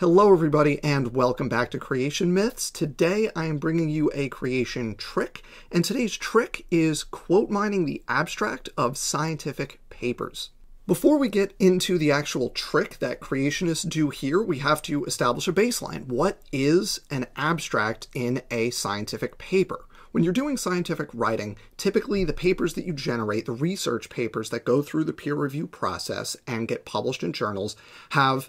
Hello, everybody, and welcome back to Creation Myths. Today I am bringing you a creation trick, and today's trick is quote mining the abstract of scientific papers. Before we get into the actual trick that creationists do here, we have to establish a baseline. What is an abstract in a scientific paper? When you're doing scientific writing, typically the papers that you generate, the research papers that go through the peer review process and get published in journals, have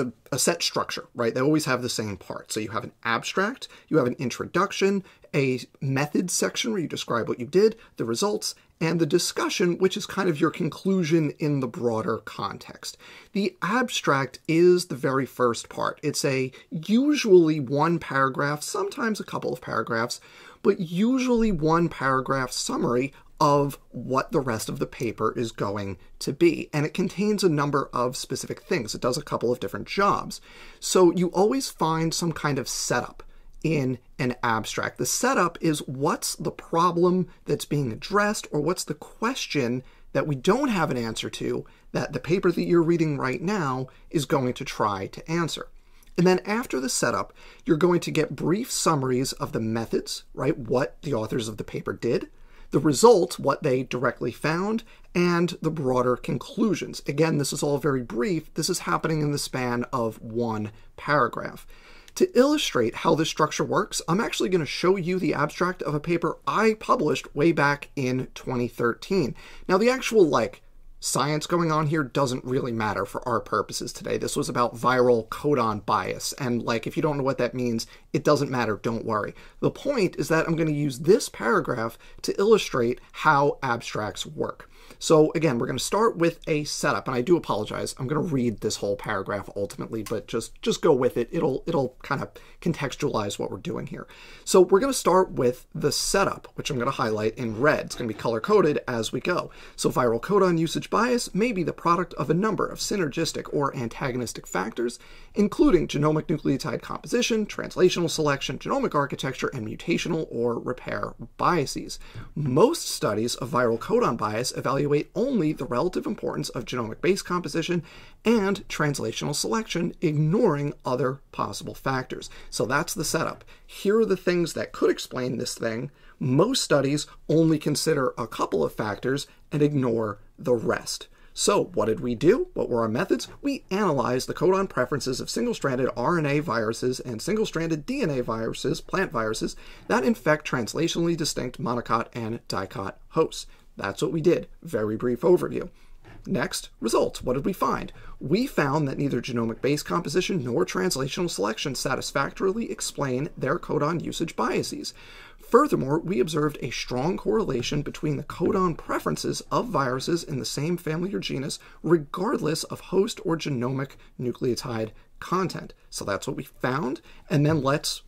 a, a, set structure, right? They always have the same part. So you have an abstract, you have an introduction, a methods section where you describe what you did, the results, and the discussion, which is kind of your conclusion in the broader context. The abstract is the very first part. It's a usually one paragraph, sometimes a couple of paragraphs, but usually one paragraph summary of what the rest of the paper is going to be. And it contains a number of specific things. It does a couple of different jobs. So you always find some kind of setup in an abstract. The setup is what's the problem that's being addressed or what's the question that we don't have an answer to that the paper that you're reading right now is going to try to answer. And then after the setup, you're going to get brief summaries of the methods, right? What the authors of the paper did, the results, what they directly found, and the broader conclusions. Again, this is all very brief. This is happening in the span of one paragraph. To illustrate how this structure works, I'm actually going to show you the abstract of a paper I published way back in 2013. Now, the actual, like, science going on here doesn't really matter for our purposes today. This was about viral codon bias, and like if you don't know what that means, it doesn't matter, don't worry. The point is that I'm going to use this paragraph to illustrate how abstracts work. So again, we're going to start with a setup, and I do apologize. I'm going to read this whole paragraph ultimately, but just just go with it. It'll it'll kind of contextualize what we're doing here. So we're going to start with the setup, which I'm going to highlight in red. It's going to be color coded as we go. So viral codon usage bias may be the product of a number of synergistic or antagonistic factors, including genomic nucleotide composition, translational selection, genomic architecture, and mutational or repair biases. Most studies of viral codon bias evaluate evaluate only the relative importance of genomic base composition and translational selection, ignoring other possible factors. So that's the setup. Here are the things that could explain this thing. Most studies only consider a couple of factors and ignore the rest. So, what did we do? What were our methods? We analyzed the codon preferences of single stranded RNA viruses and single stranded DNA viruses, plant viruses, that infect translationally distinct monocot and dicot hosts. That's what we did. Very brief overview. Next, results. What did we find? We found that neither genomic base composition nor translational selection satisfactorily explain their codon usage biases. Furthermore, we observed a strong correlation between the codon preferences of viruses in the same family or genus, regardless of host or genomic nucleotide content. So that's what we found, and then let's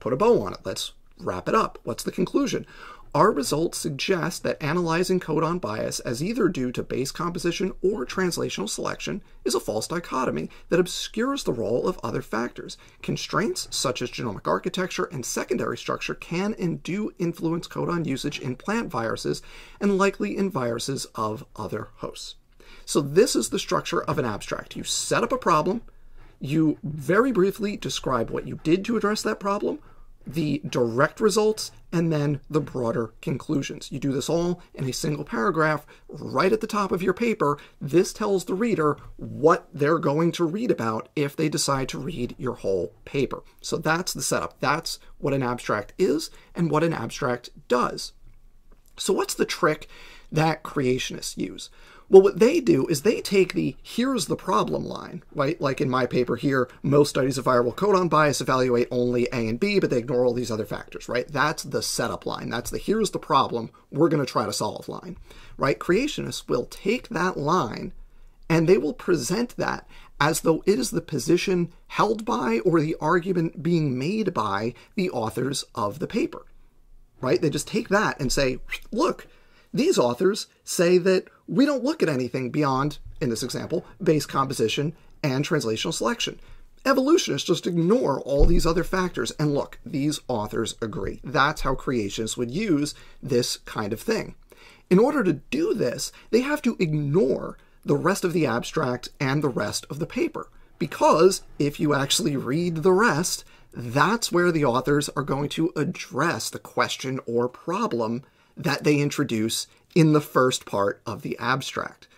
put a bow on it. Let's wrap it up. What's the conclusion? Our results suggest that analyzing codon bias as either due to base composition or translational selection is a false dichotomy that obscures the role of other factors. Constraints such as genomic architecture and secondary structure can and do influence codon usage in plant viruses and likely in viruses of other hosts. So this is the structure of an abstract. You set up a problem, you very briefly describe what you did to address that problem, the direct results, and then the broader conclusions. You do this all in a single paragraph right at the top of your paper. This tells the reader what they're going to read about if they decide to read your whole paper. So that's the setup. That's what an abstract is and what an abstract does. So what's the trick that creationists use? Well, what they do is they take the here's the problem line, right? Like in my paper here, most studies of viral codon bias evaluate only A and B, but they ignore all these other factors, right? That's the setup line. That's the here's the problem, we're going to try to solve line, right? Creationists will take that line and they will present that as though it is the position held by or the argument being made by the authors of the paper, right? They just take that and say, look, these authors say that we don't look at anything beyond, in this example, base composition and translational selection. Evolutionists just ignore all these other factors, and look, these authors agree. That's how creationists would use this kind of thing. In order to do this, they have to ignore the rest of the abstract and the rest of the paper Because if you actually read the rest, that's where the authors are going to address the question or problem that they introduce in the first part of the abstract.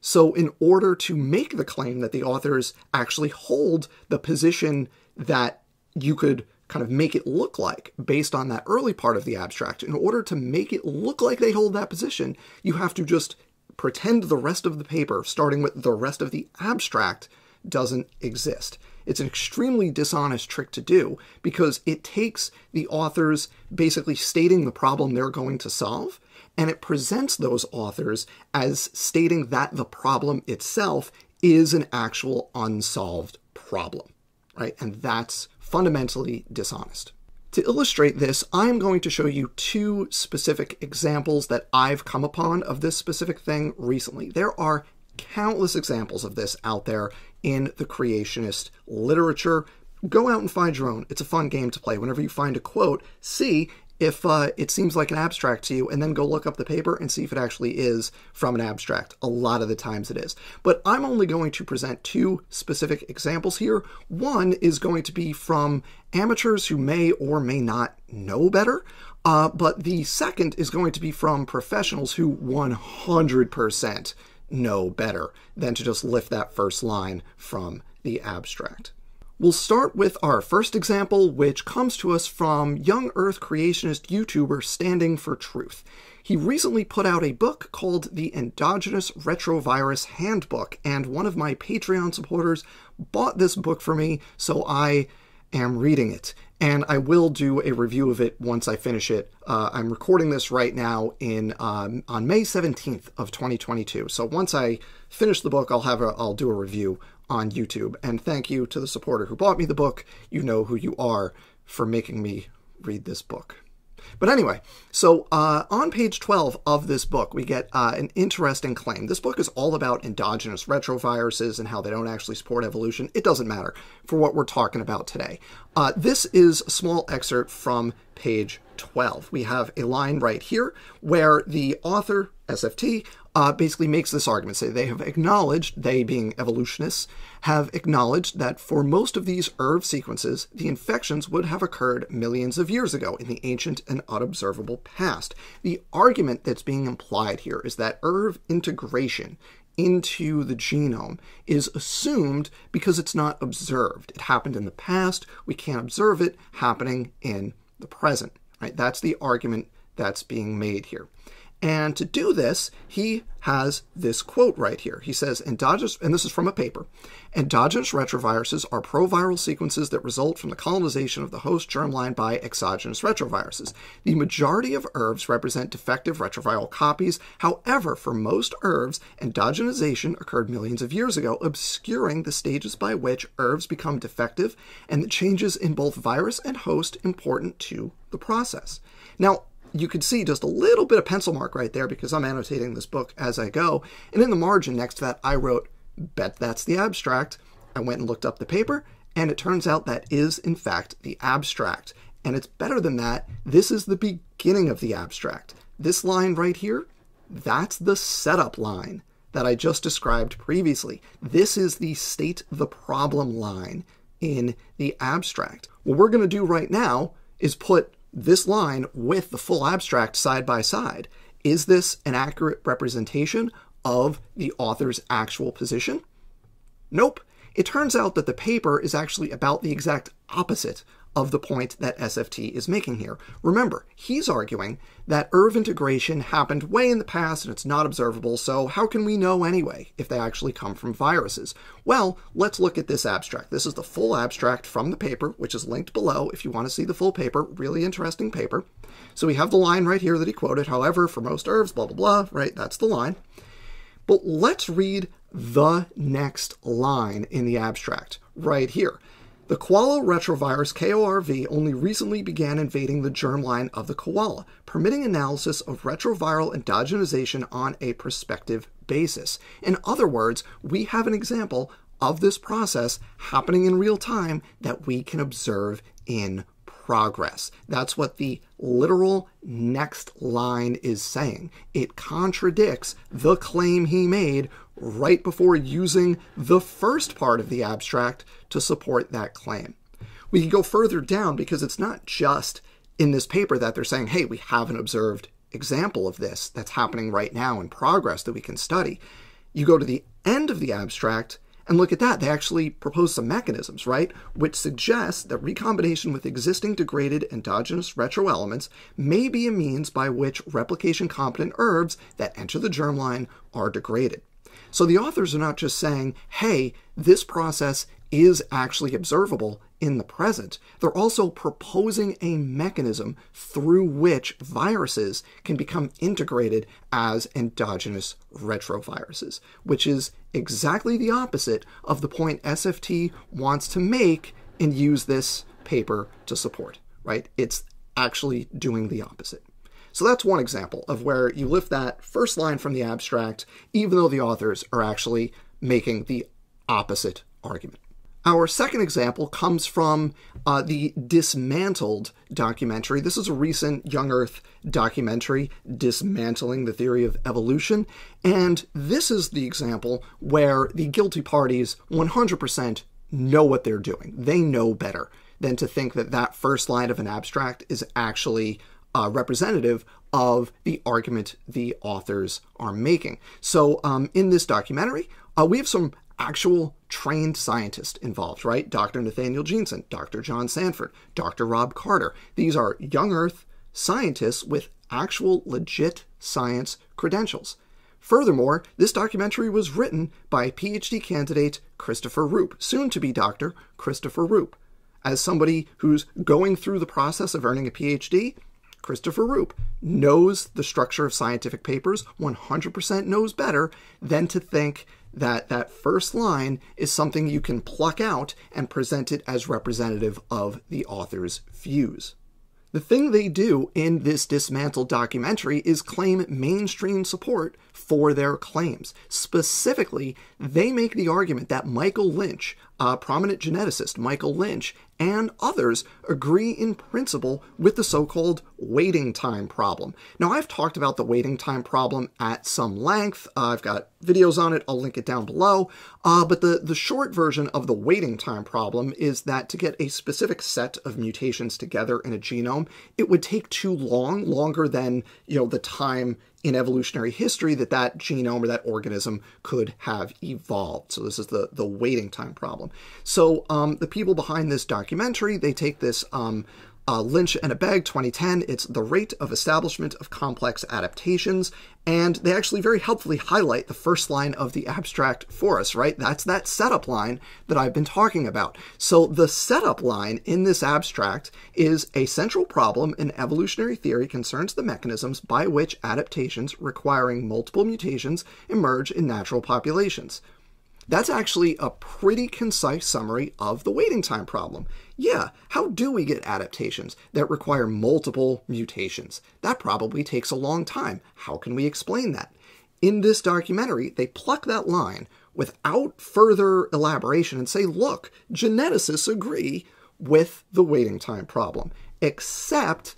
So, in order to make the claim that the authors actually hold the position that you could kind of make it look like based on that early part of the abstract, in order to make it look like they hold that position, you have to just pretend the rest of the paper, starting with the rest of the abstract, doesn't exist. It's an extremely dishonest trick to do because it takes the authors basically stating the problem they're going to solve and it presents those authors as stating that the problem itself is an actual unsolved problem, right? And that's fundamentally dishonest. To illustrate this, I'm going to show you two specific examples that I've come upon of this specific thing recently. There are countless examples of this out there in the creationist literature. Go out and find your own. It's a fun game to play. Whenever you find a quote, see if uh, it seems like an abstract to you, and then go look up the paper and see if it actually is from an abstract. A lot of the times it is. But I'm only going to present two specific examples here. One is going to be from amateurs who may or may not know better. Uh, but the second is going to be from professionals who 100% know better than to just lift that first line from the abstract. We'll start with our first example, which comes to us from young Earth creationist YouTuber Standing for Truth. He recently put out a book called The Endogenous Retrovirus Handbook, and one of my Patreon supporters bought this book for me, so I am reading it. And I will do a review of it once I finish it. Uh, I'm recording this right now in um, on May 17th of 2022. So once I finish the book, I'll have a I'll do a review on YouTube. And thank you to the supporter who bought me the book. You know who you are for making me read this book. But anyway, so uh, on page 12 of this book, we get uh, an interesting claim. This book is all about endogenous retroviruses and how they don't actually support evolution. It doesn't matter for what we're talking about today. Uh, this is a small excerpt from page 12. We have a line right here where the author, SFT, uh, basically makes this argument. Say they have acknowledged, they being evolutionists, have acknowledged that for most of these ERV sequences, the infections would have occurred millions of years ago in the ancient and unobservable past. The argument that's being implied here is that ERV integration into the genome is assumed because it's not observed. It happened in the past, we can't observe it happening in the present. Right? That's the argument that's being made here. And to do this, he has this quote right here. He says, endogenous, and this is from a paper, endogenous retroviruses are proviral sequences that result from the colonization of the host germline by exogenous retroviruses. The majority of ERVs represent defective retroviral copies. However, for most ERVs, endogenization occurred millions of years ago, obscuring the stages by which ERVs become defective and the changes in both virus and host important to the process. Now, you could see just a little bit of pencil mark right there because I'm annotating this book as I go. And in the margin next to that, I wrote, bet that's the abstract. I went and looked up the paper, and it turns out that is, in fact, the abstract. And it's better than that. This is the beginning of the abstract. This line right here, that's the setup line that I just described previously. This is the state the problem line in the abstract. What we're going to do right now is put this line with the full abstract side by side. Is this an accurate representation of the author's actual position? Nope. It turns out that the paper is actually about the exact opposite of the point that SFT is making here. Remember, he's arguing that ERV integration happened way in the past and it's not observable, so how can we know anyway if they actually come from viruses? Well, let's look at this abstract. This is the full abstract from the paper, which is linked below if you want to see the full paper. Really interesting paper. So we have the line right here that he quoted, however, for most ERVs, blah, blah, blah, right? That's the line. But let's read the next line in the abstract right here. The koala retrovirus KORV only recently began invading the germline of the koala, permitting analysis of retroviral endogenization on a prospective basis. In other words, we have an example of this process happening in real time that we can observe in progress. That's what the literal next line is saying. It contradicts the claim he made right before using the first part of the abstract to support that claim. We can go further down because it's not just in this paper that they're saying, hey, we have an observed example of this that's happening right now in progress that we can study. You go to the end of the abstract and look at that. They actually propose some mechanisms, right? Which suggest that recombination with existing degraded endogenous retroelements may be a means by which replication competent ERVs that enter the germline are degraded. So the authors are not just saying, hey, this process is actually observable in the present. They're also proposing a mechanism through which viruses can become integrated as endogenous retroviruses, which is exactly the opposite of the point SFT wants to make and use this paper to support, right? It's actually doing the opposite. So that's one example of where you lift that first line from the abstract, even though the authors are actually making the opposite argument. Our second example comes from uh, the Dismantled documentary. This is a recent Young Earth documentary dismantling the theory of evolution. And this is the example where the guilty parties 100% know what they're doing. They know better than to think that that first line of an abstract is actually uh, representative of the argument the authors are making. So, um, in this documentary, uh, we have some actual trained scientists involved, right? Dr. Nathaniel Jeanson, Dr. John Sanford, Dr. Rob Carter. These are young Earth scientists with actual legit science credentials. Furthermore, this documentary was written by PhD candidate Christopher Rupe, soon to be Dr. Christopher Rupe. As somebody who's going through the process of earning a PhD, Christopher Rupe knows the structure of scientific papers 100% knows better than to think that that first line is something you can pluck out and present it as representative of the author's views. The thing they do in this dismantled documentary is claim mainstream support for their claims. Specifically, they make the argument that Michael Lynch, a prominent geneticist, Michael Lynch, and others agree in principle with the so called waiting time problem. Now, I've talked about the waiting time problem at some length. Uh, I've got videos on it, I'll link it down below. Uh, but the, the short version of the waiting time problem is that to get a specific set of mutations together in a genome, it would take too long, longer than you know the time in evolutionary history that that genome or that organism could have evolved. So this is the, the waiting time problem. So um, the people behind this documentary, they take this um, uh, Lynch and Abegg 2010. It's the rate of establishment of complex adaptations. And they actually very helpfully highlight the first line of the abstract for us, right? That's that setup line that I've been talking about. So the setup line in this abstract is a central problem in evolutionary theory concerns the mechanisms by which adaptations requiring multiple mutations emerge in natural populations. That's actually a pretty concise summary of the waiting time problem. Yeah, how do we get adaptations that require multiple mutations? That probably takes a long time. How can we explain that? In this documentary, they pluck that line without further elaboration and say, look, geneticists agree with the waiting time problem, except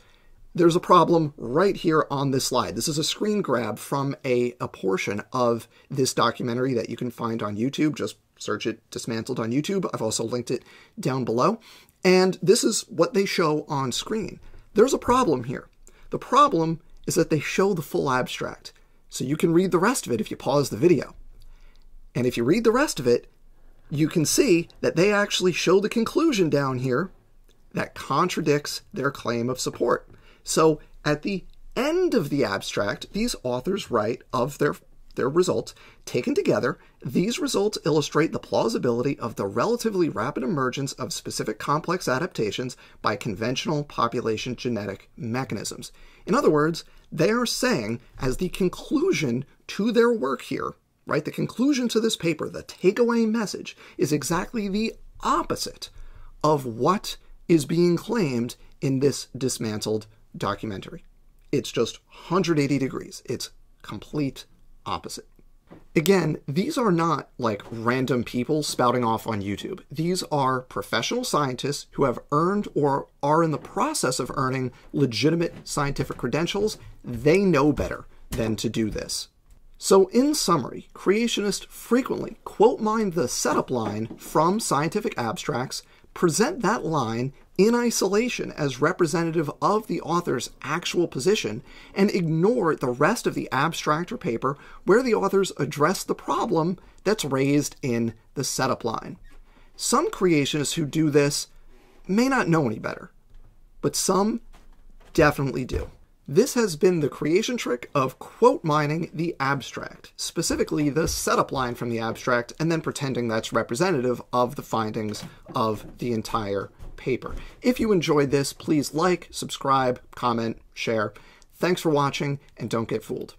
there's a problem right here on this slide. This is a screen grab from a, a portion of this documentary that you can find on YouTube. Just search it dismantled on YouTube. I've also linked it down below. And this is what they show on screen. There's a problem here. The problem is that they show the full abstract. So you can read the rest of it if you pause the video. And if you read the rest of it, you can see that they actually show the conclusion down here that contradicts their claim of support. So at the end of the abstract, these authors write of their their results. Taken together, these results illustrate the plausibility of the relatively rapid emergence of specific complex adaptations by conventional population genetic mechanisms. In other words, they are saying, as the conclusion to their work here, right, the conclusion to this paper, the takeaway message, is exactly the opposite of what is being claimed in this dismantled documentary. It's just 180 degrees. It's complete opposite. Again, these are not like random people spouting off on YouTube. These are professional scientists who have earned or are in the process of earning legitimate scientific credentials. They know better than to do this. So, in summary, creationists frequently quote mine the setup line from scientific abstracts, present that line in isolation as representative of the author's actual position, and ignore the rest of the abstract or paper where the authors address the problem that's raised in the setup line. Some creationists who do this may not know any better, but some definitely do. This has been the creation trick of quote mining the abstract, specifically the setup line from the abstract, and then pretending that's representative of the findings of the entire paper. If you enjoyed this, please like, subscribe, comment, share. Thanks for watching, and don't get fooled.